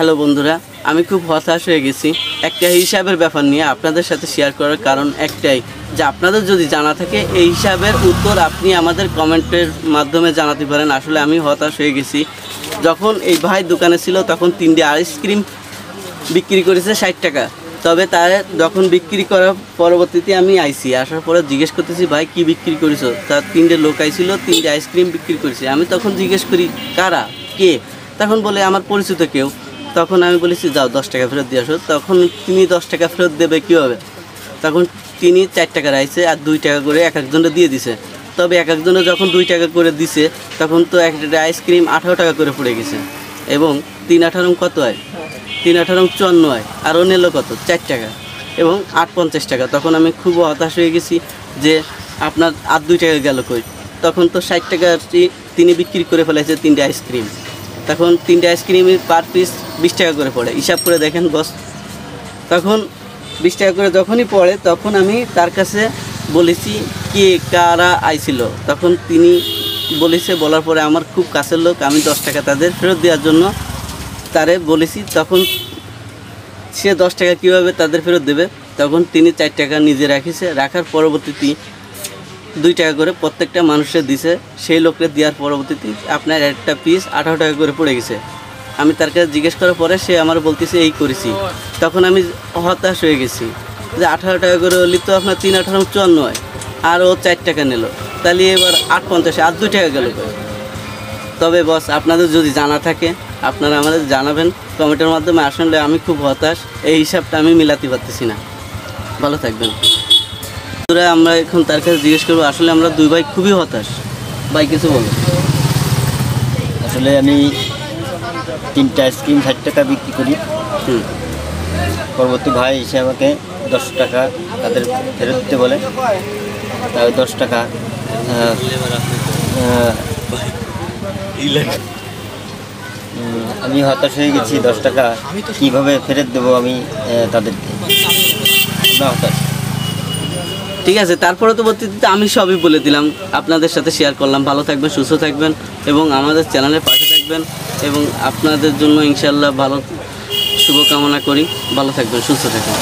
Hello বন্ধুরা, আমি খুব হতাশ হয়ে গেছি। একটা হিসাবের ব্যাপার নিয়ে আপনাদের সাথে শেয়ার করার কারণ একটাই, যে আপনাদের যদি জানা থাকে, এই হিসাবের উত্তর আপনি আমাদের কমেন্টের মাধ্যমে জানাতে পারেন। আসলে আমি হতাশ হয়ে গেছি। যখন এই ভাই দোকানে ছিল, তখন তিনটে আইসক্রিম বিক্রি করেছে ষাট টাকা। তবে তার যখন বিক্রি করার পরবর্তীতে আমি আইসি। আসার পরে জিজ্ঞেস করতেছি, ভাই, কি বিক্রি করেছ? তার তিনটে লোক আইছিল, তিনটে আইসক্রিম বিক্রি করেছে। আমি তখন জিজ্ঞেস করি, কারা? কে? তখন বলে, আমার পরিচিত কেউ। তখন আমি বলেছি, যাও, দশ টাকা ফেরত দিয়ে আসো। তখন তিনি দশ টাকা ফেরত দেবে কীভাবে? তখন তিনি চার টাকা রাইছে আর দুই টাকা করে এক একজনটা দিয়ে দিছে। তবে এক একজনে যখন দুই টাকা করে দিছে, তখন তো একটা আইসক্রিম আঠারো টাকা করে পড়ে গেছে। এবং তিন আঠারো কত হয়? তিন আঠারো চুয়ান্ন হয়। আর ও নিল কত? চার টাকা। এবং আট পঞ্চাশ টাকা। তখন আমি খুব হতাশ হয়ে গেছি যে, আপনার আর দুই টাকা গেল কই? তখন তো ষাট টাকা তিনি বিক্রি করে ফেলেছে তিনটে আইসক্রিম। তখন তিনটে আইসক্রিমের পার পিস বিশ টাকা করে পড়ে। হিসাব করে দেখেন বস। তখন বিশ টাকা করে যখনই পড়ে, তখন আমি তার কাছে বলেছি কে কারা আইছিল। তখন তিনি বলেছে, বলার পরে আমার খুব কাছের লোক, আমি দশ টাকা তাদের ফেরত দেওয়ার জন্য তারে বলেছি। তখন সে দশ টাকা কীভাবে তাদের ফেরত দেবে? তখন তিনি চার টাকা নিজে রাখিছে। রাখার পরবর্তীতে দুই টাকা করে প্রত্যেকটা মানুষের দিছে। সেই লোককে দেওয়ার পরবর্তীতে আপনার একটা পিস আঠারো টাকা করে পড়ে গেছে। আমি তার কাছে জিজ্ঞেস করার পরে সে আমার বলতেছে, এই করেছি। তখন আমি হতাশ হয়ে গেছি যে আঠারো টাকা করে হলে তো আপনার তিন আঠারো চুয়ান্ন হয়, আর ও চার টাকা নিল। তাহলে এবার আট পঞ্চাশে আর দুই টাকা গেল তবে বস, আপনাদের যদি জানা থাকে, আপনারা আমাদের জানাবেন, কমেন্টের মাধ্যমে আসলে আমি খুব হতাশ, এই হিসাবটা আমি মিলাতে পারতেছি না। ভালো থাকবেন। আমরা এখন তার কাছে জিজ্ঞেস করব, আসলে আমরা দুই ভাই খুবই হতাশ? ভাই, কিছু বলো। আসলে আমি তিনটা আইসক্রিম ষাট টাকা বিক্রি করি। হুম। পরবর্তী ভাই এসে আমাকে দশ টাকা তাদের ফেরত দিতে বলে। তাই দশ টাকা আহ, উম, আমি হতাশ হয়ে গেছি দশ টাকা কীভাবে ফেরত দেবো আমি তাদেরকে। হতাশ। ঠিক আছে তারপরে তো পরবর্তীতে আমি সবই বলে দিলাম। আপনাদের সাথে শেয়ার করলাম। ভালো থাকবেন সুস্থ থাকবেন এবং আমাদের চ্যানেলের পাশে থাকবেন এবং আপনাদের জন্য ইনশাল্লাহ ভালো শুভকামনা করি। ভালো থাকবেন সুস্থ থাকবেন।